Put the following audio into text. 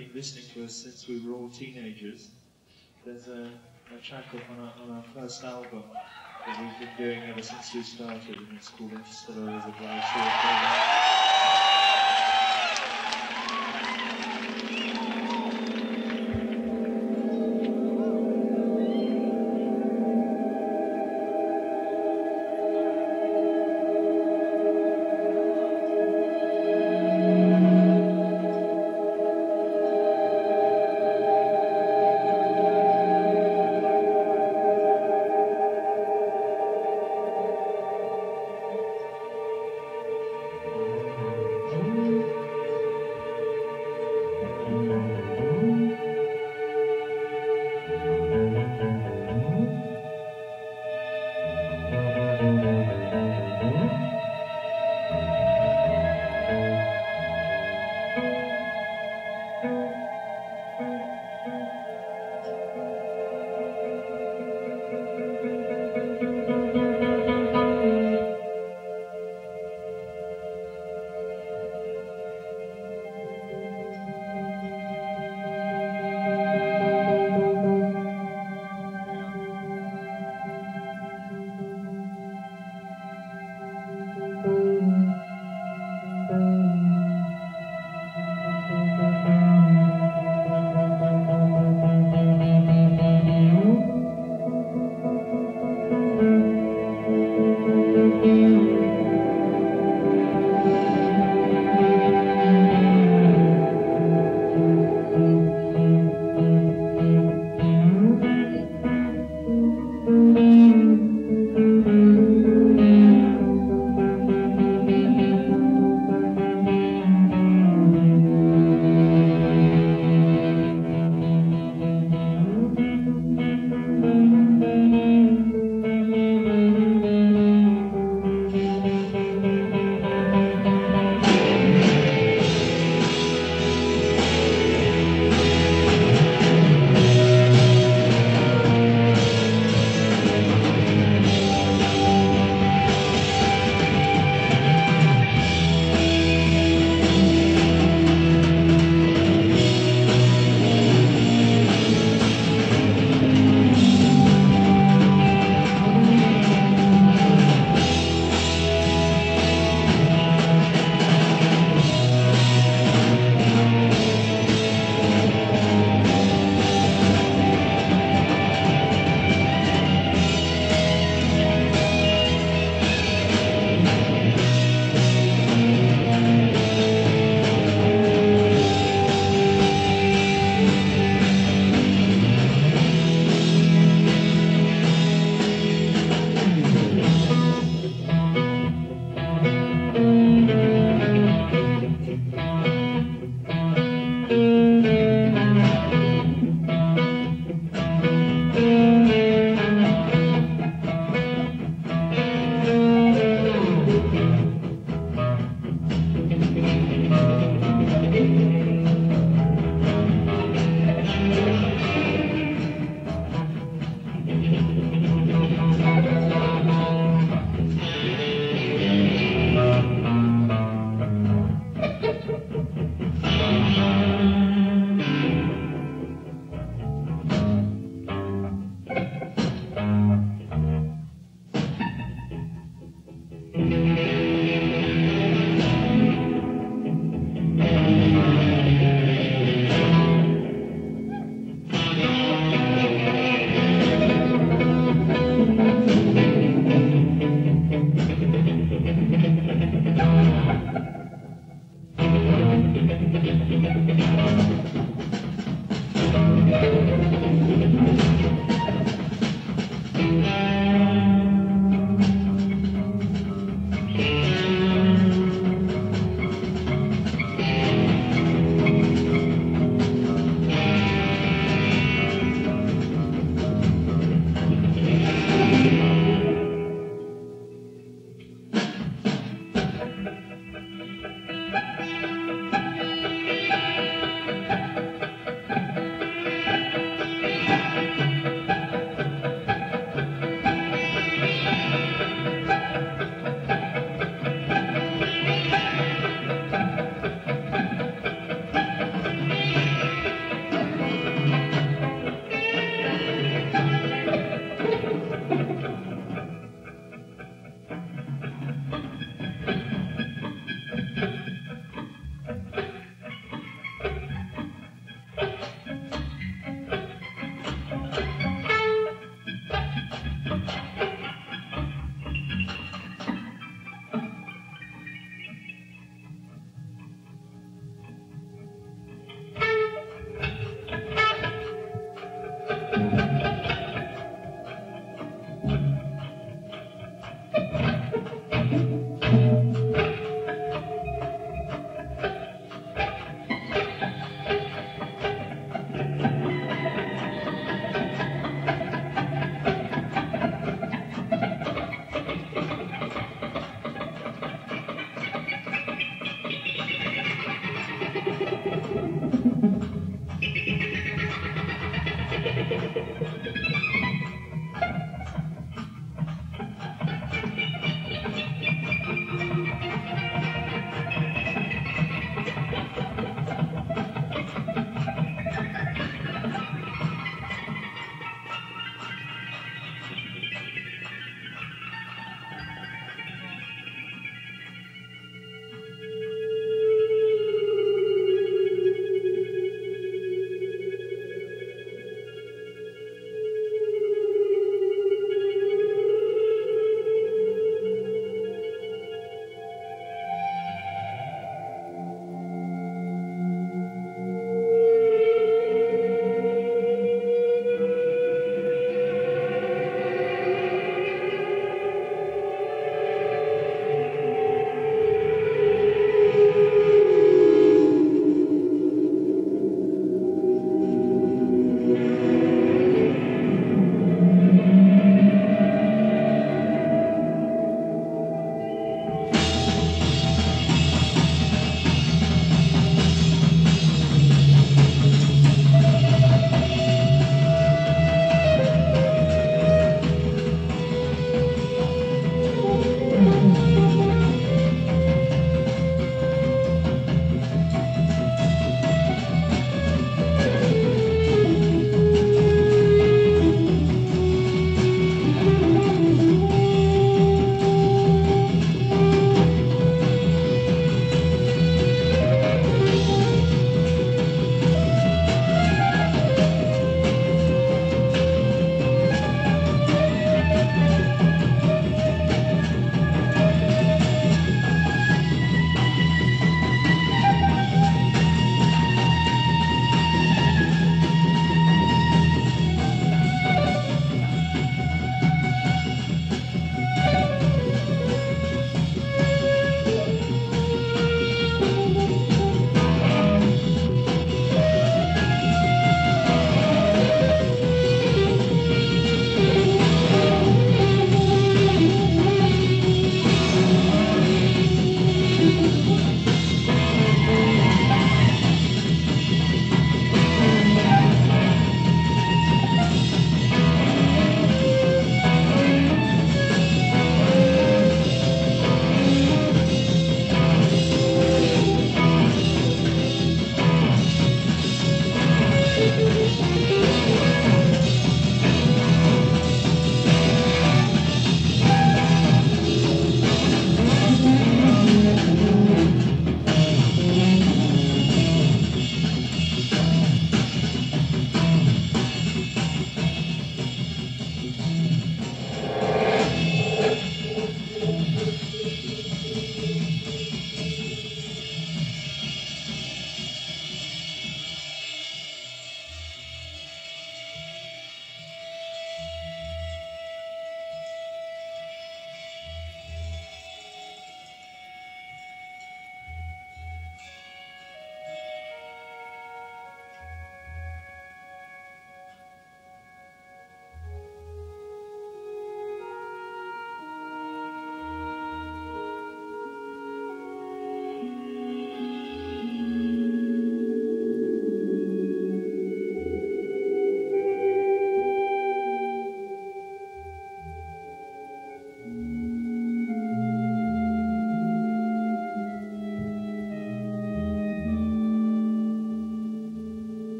been listening to us since we were all teenagers. There's a, a track on our, on our first album that we've been doing ever since we started, and it's called Interstellar Overdrive. Thank you.